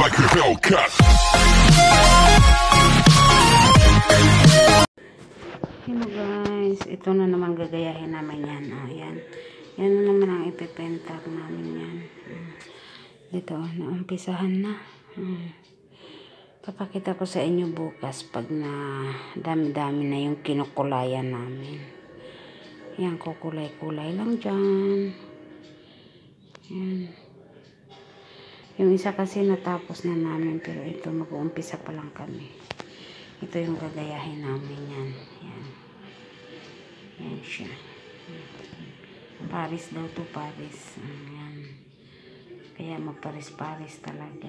like a Hellcat. Hello guys, ito na naman gagayahin namin yan. Oh, yan. Yan na naman ang ipipentar namin yan. Mm. Dito, oh, naumpisahan na. Mm. Papakita ko sa inyo bukas pag na dami-dami na yung kinukulayan namin. Yan, kukulay-kulay lang dyan. Yan. Yung isa kasi natapos na namin pero ito mag-uumpisa pa lang kami. Ito yung gagayahin namin yan. Yan. Yan siya. Paris daw to Paris. Yan. Kaya magparis-paris talaga.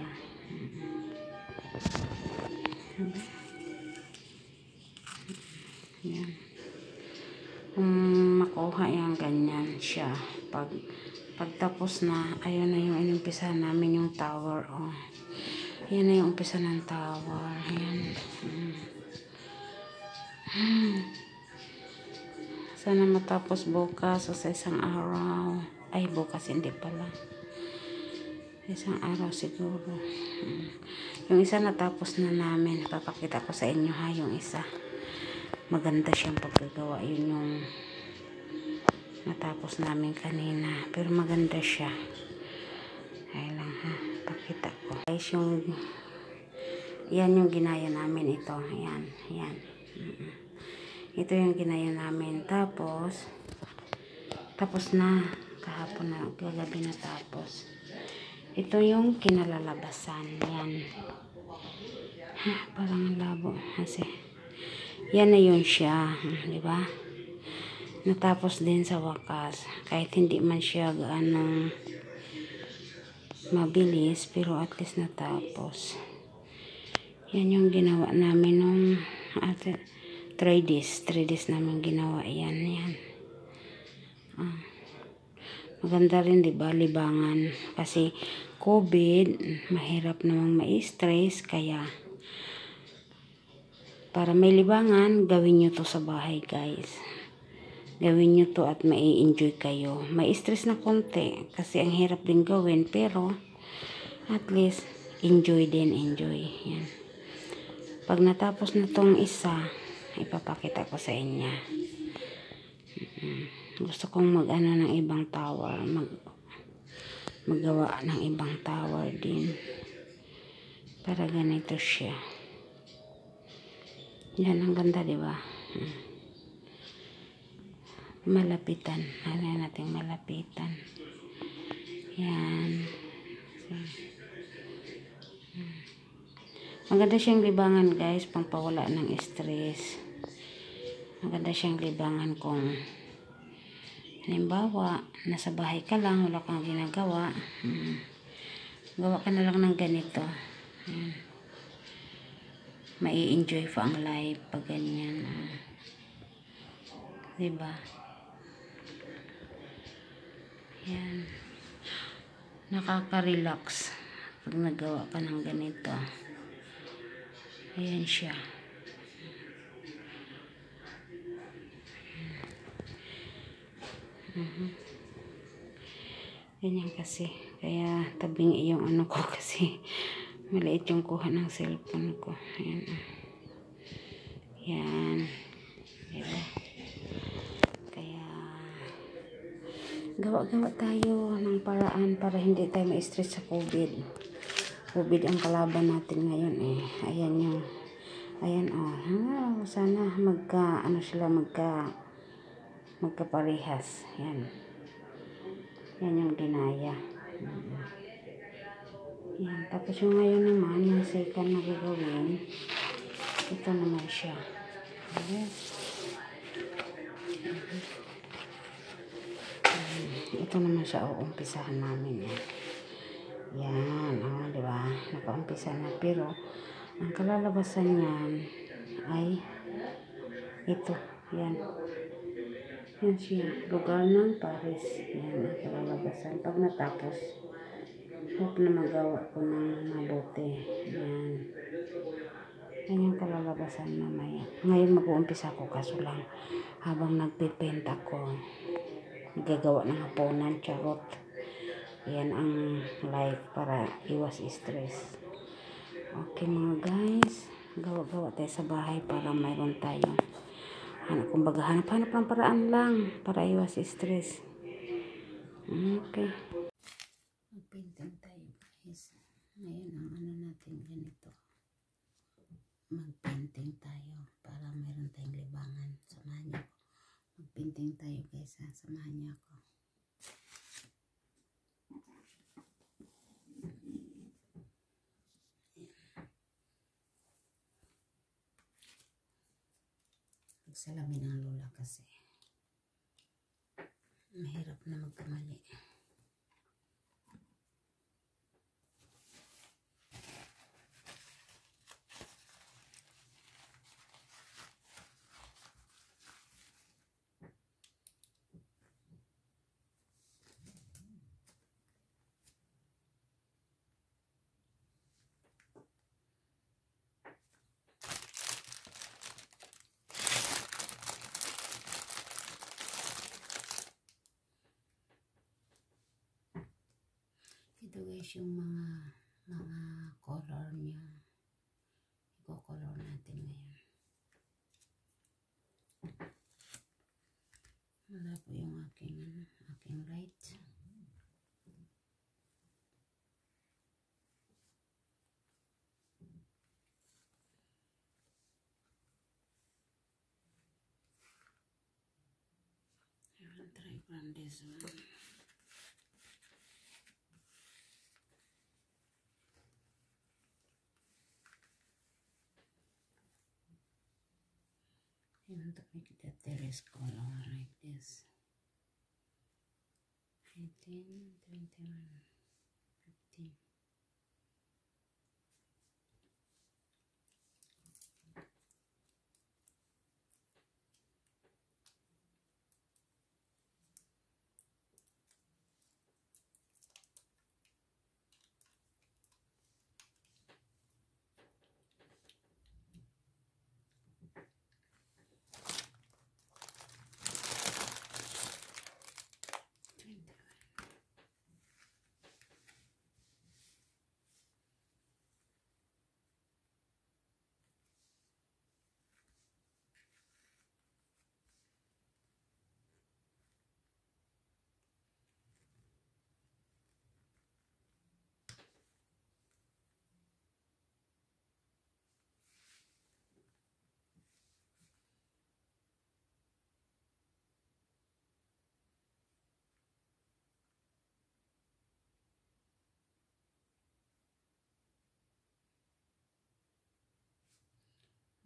Yan. Kung makuha yan, ganyan siya. Pag pagtapos na, ayun na yung inumpisa namin yung tower. Oh. Yan na yung umpisa ng tower. Yan. Mm. Hmm. Sana matapos bukas o sa isang araw. Ay, bukas hindi pala. Isang araw siguro. Hmm. Yung isa natapos na namin. Papakita ko sa inyo ha, yung isa. Maganda siyang pagkagawa. Yun yung natapos namin kanina. Pero maganda siya. Ay lang ha. Pakita ko. Guys, yung yan yung ginaya namin ito. Yan. Yan. Ito yung ginaya namin. Tapos, tapos na. Kahapon na. Gagabi na tapos. Ito yung kinalalabasan. Yan. Ha, parang ang labo. Kasi, yan na yun siya. Di ba? Natapos din sa wakas. Kahit hindi man siya gaano mabilis, pero at least natapos. Yan yung ginawa namin nung ate, 3 days. 3 days namin ginawa yan. Yan. Ah. Maganda rin, di ba? Libangan. Kasi, COVID, mahirap namang ma-stress. Kaya, para may libangan, gawin nyo to sa bahay, guys. Gawin nyo to at mai-enjoy kayo. May stress na konti. Kasi, ang hirap din gawin. Pero, at least, enjoy din, enjoy. Yan. Pag natapos na tong isa, ipapakita ko sa inyo. Gusto kong mag-ano ng ibang tower. Mag, magawa ng ibang tower din. Para ganito siya. Yan, ang ganda, di ba? Hmm. Malapitan. Ano natin malapitan. Yan. Hmm. Maganda siyang libangan guys, pangpawala ng stress. Maganda siyang libangan kung halimbawa, nasa bahay ka lang, wala kang ginagawa. Hmm. Gawa ka na lang ng ganito. Hmm. Mai-enjoy pa ang life pag ganyan. Hmm. Diba? Yan. Nakaka-relax pag nagawa ka ng ganito. Ayan siya. Mm-hmm. Ganyan kasi. Kaya tabing yung ano ko kasi maliit yung kuha ng cellphone ko. Ayan. Yan. Diba? Kaya gawa-gawa tayo ng paraan para hindi tayo ma-stress sa COVID. COVID ang kalaban natin ngayon eh. Ayan yung ayan oh. Ah, sana magka ano sila magka magkaparehas. Yan. Yan yung dinaya. Yan. Tapos yung ngayon naman, yung second na gagawin, ito naman siya. Ayan. Ito naman siya, uumpisahan namin. Yan. Yan, oh, di ba? Nakaumpisa na. Pero, ang kalalabasan niyan ay ito. Yan. Yan siya. Lugar ng Paris. Yan, ang kalalabasan. Pag natapos, hope na magawa ko ng mabuti. Yan. Yan yung kalalabasan mamaya. Ngayon mag-uumpisa ako kaso lang habang nagpipent ako, nagagawa ng hapunan, charot. Yan ang life para iwas stress. Okay mga guys, gawa-gawa tayo sa bahay para mayroon tayo. Hanap, kumbaga hanap-hanap ng paraan lang para iwas stress. Okay. Magpinting tayo guys. Ngayon ang ano natin ganito. Magpinting tayo para mayroon tayong libangan. Samahan niyo ako. Magpinting tayo guys ha. Samahan niyo ako. Nagsalamin ang lola kasi. Mahirap na magkamali. Ito guys yung mga mga color niya. Iko-color natin ngayon. Wala po yung aking aking light. I will try from this one. Want to make the terrace color like this. 18, 21, 15.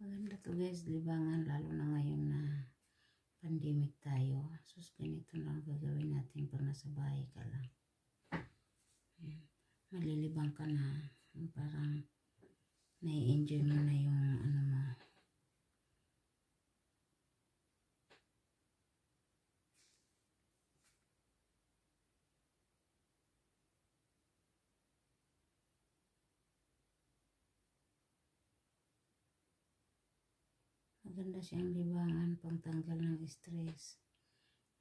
Maganda to guys, libangan lalo na ngayon na pandemic tayo. Sus, ganito lang gagawin natin pag nasa bahay ka lang. Ayan. Malilibang ka na. Parang nai-enjoy mo na yung ano mo. Maganda siyang libangan pangtanggal ng stress.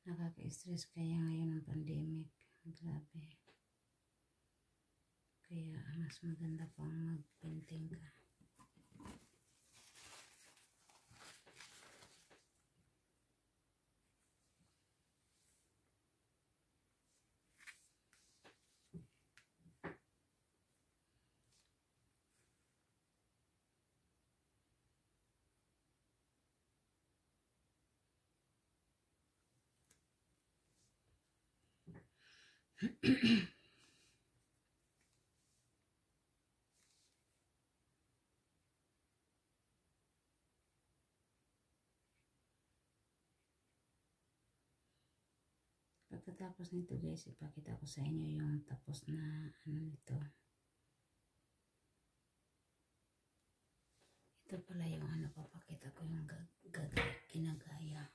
Nakaka-stress kaya ngayon ang pandemic. Grabe. Kaya mas maganda pang mag-painting ka. Pagkatapos nito guys, ipakita ko sa inyo yung tapos na ano nito. Ito pala yung ano, papakita ko yung gag ginagaya.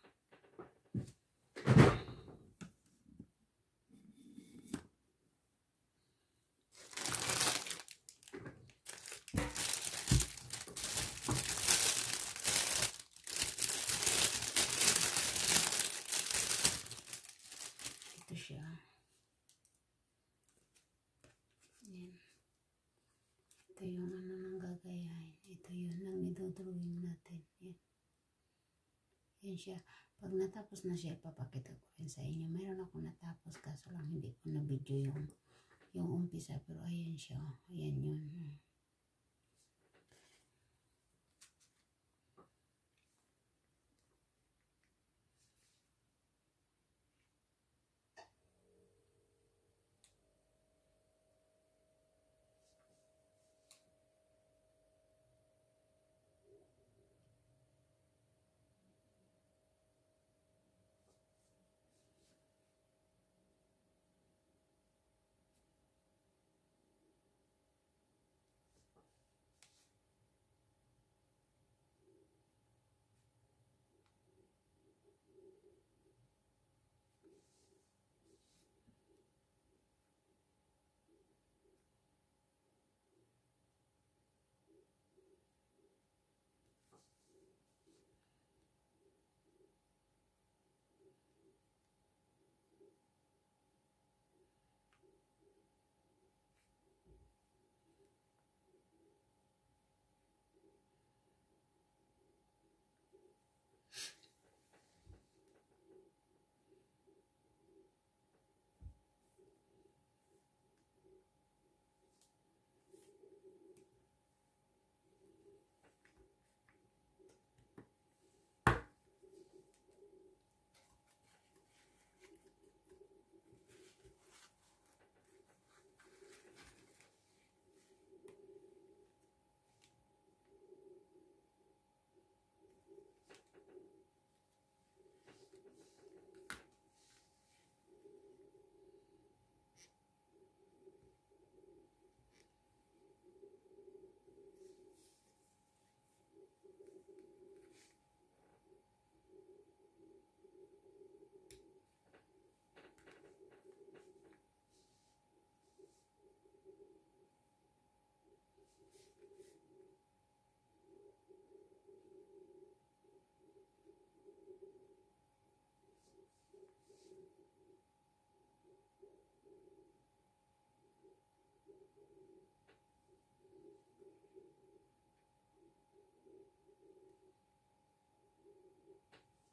Ito siya. Yan. Ito yung ano ng Yan siya. Pag natapos na siya, papakita ko rin sa inyo. Meron ako natapos kaso lang hindi ko na video yung yung umpisa. Pero ayan siya. Ayan yun.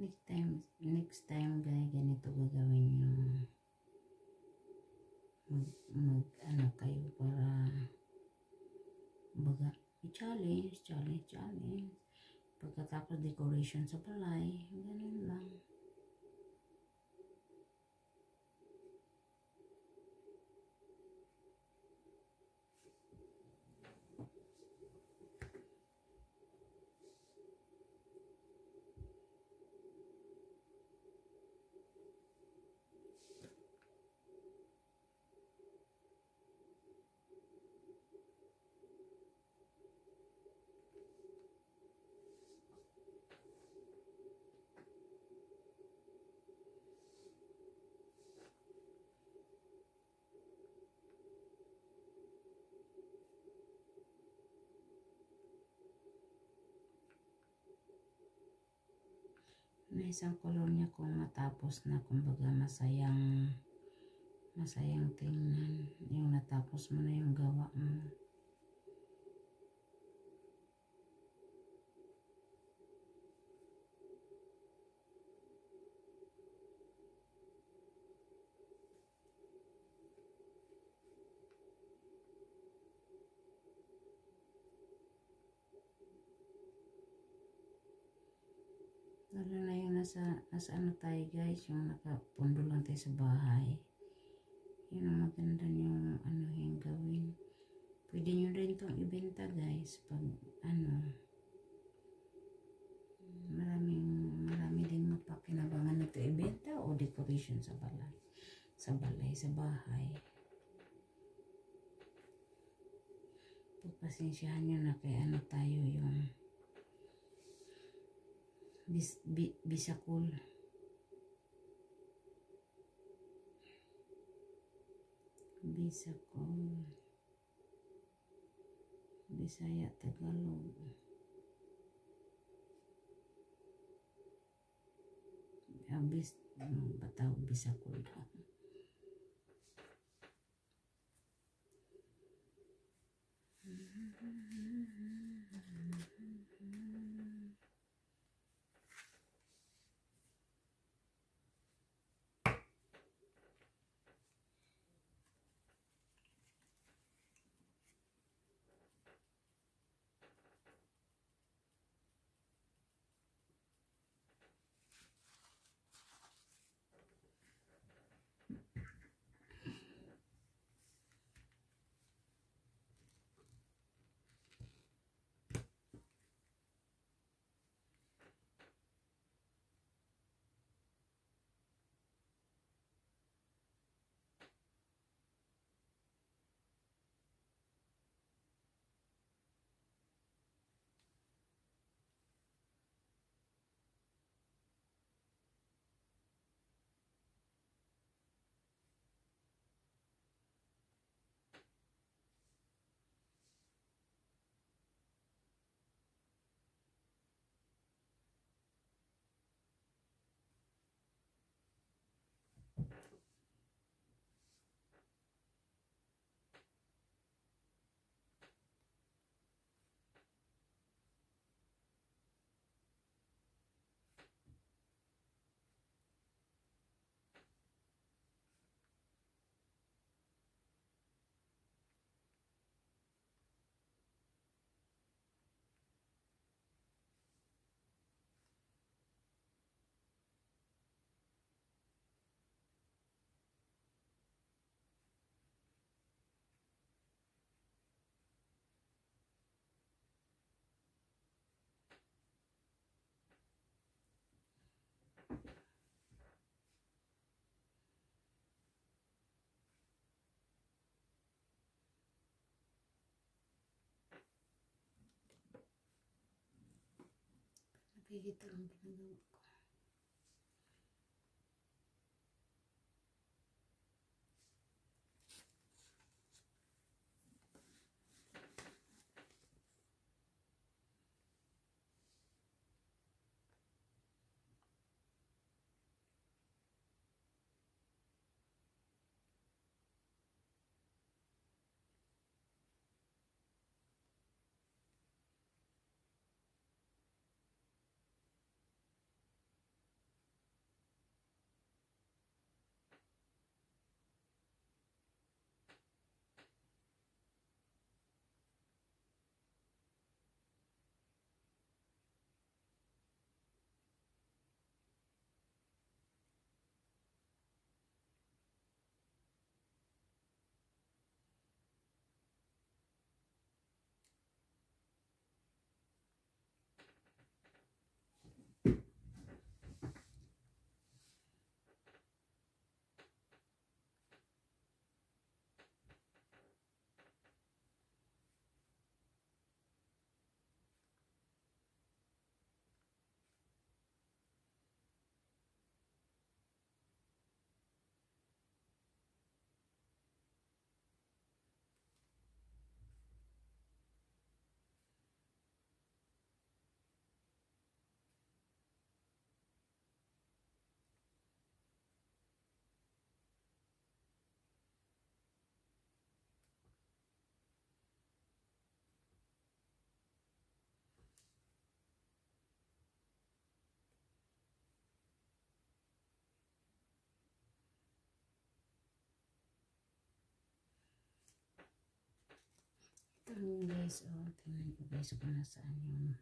Next time, next time guys, ganito gagawin nyo. Mag, mag, ano kayo para, baga, i-challenge, challenge, challenge. Pagkatapos decoration sa palay, ganun lang. na isang color niya kung matapos na kumbaga masayang masayang tingnan. Yung natapos mo na yung gawa mo nasa, nasa ano tayo guys, yung nakapundo lang tayo sa bahay. Yun ang maganda yung ano yung gawin. Pwede nyo rin itong ibenta guys pag ano maraming marami din mapakinabangan na ito ibenta o decoration sa balay. Sa balay, sa bahay. Pagpasensyahan nyo na kay ano tayo yung bis, bi, bisa cool. Bisa cool. Bisa ya tegalung habis nggak tahu bisa cool bisakul daw? Nakikita lang ginagawa ko. Ito yung guys, oh, tingnan ko guys kung nasaan yung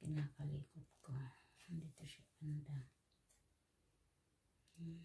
kinakalikot ko. Dito siya banda. Hmm.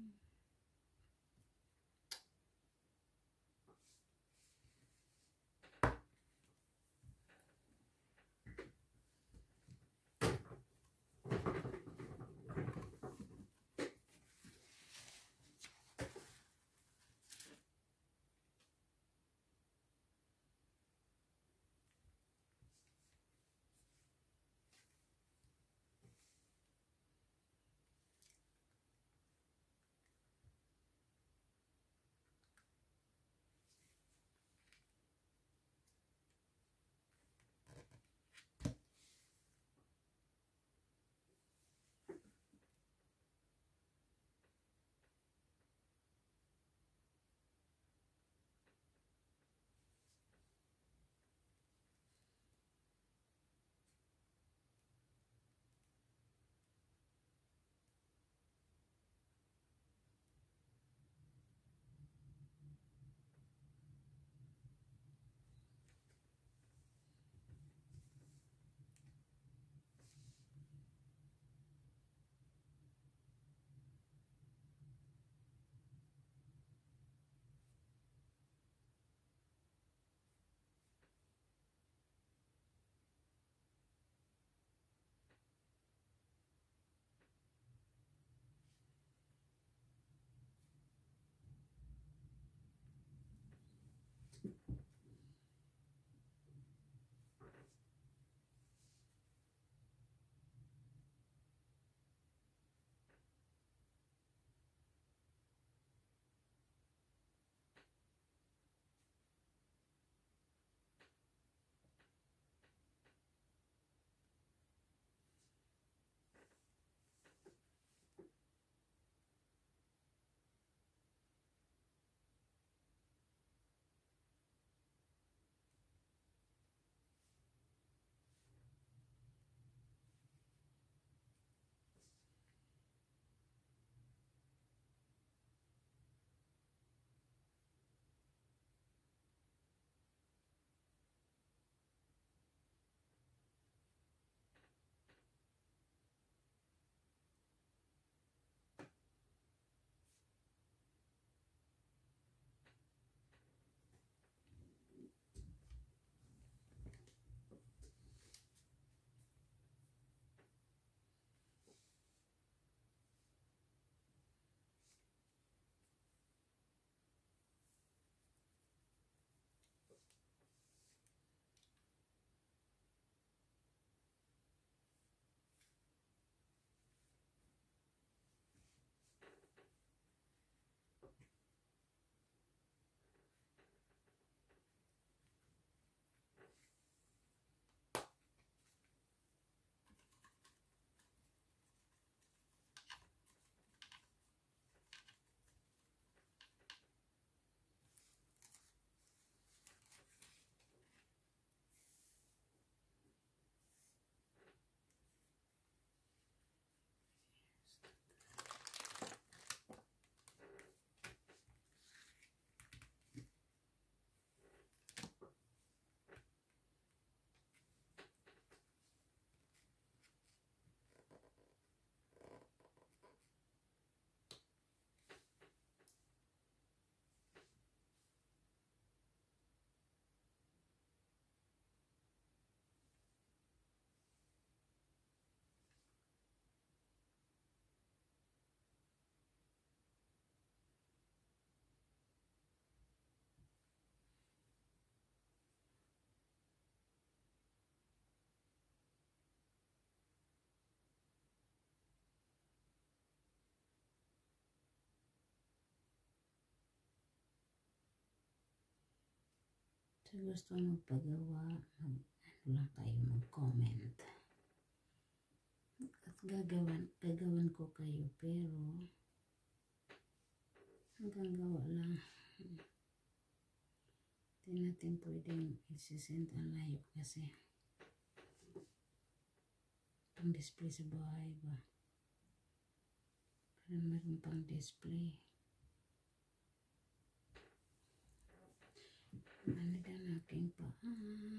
Sa gusto magpagawa, mag, ano lang kayo mag-comment. At gagawan, gagawan ko kayo pero hanggang gawa lang. Hindi natin pwedeng isisend ang layo kasi pang display sa bahay ba. Para meron pang display. Alaga natin po. Ah.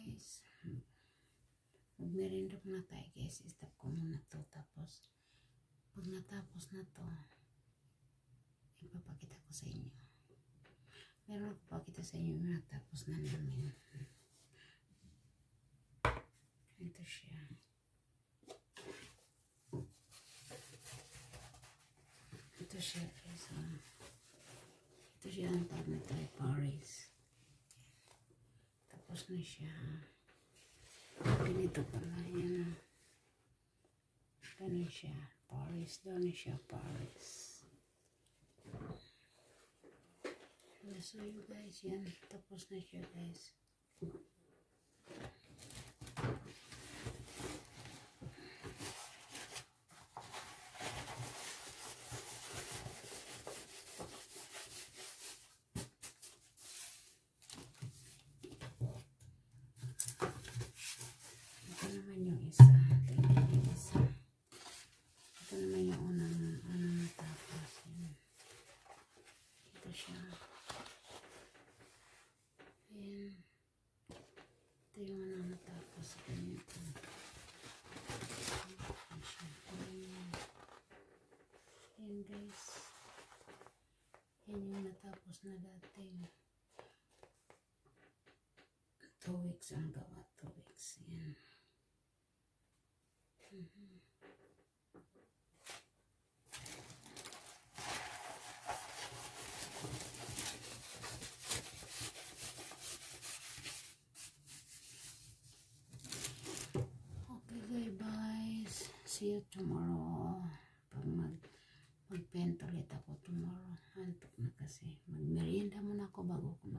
Guys. Magmerienda muna tayo guys. Stop ko muna to. Tapos, pag natapos na to, ipapakita ko sa inyo. Meron ako pakita sa inyo yung natapos na namin. Ito siya. Ito siya guys. Ito siya ang tawag na tayo Paris. Tapos na siya. Ganito pala yan. Ganun siya. Paris. Na siya. Paris. Show you guys yan. Tapos na siya guys. Ito naman yung isa. Tingnan yung isa. Ito naman yung unang, unang natapos. Yan. Ito siya. Ayan. Ito yung unang natapos. Ganito. Ayan siya. Ayan. Ayan guys. Yan yung natapos na dating. Two weeks ang gawa. Two weeks. Yan. Okay guys. See you tomorrow. Pag mag mag-paint ulit ako tomorrow. Antok na kasi. Magmerienda muna ako bago. Bye.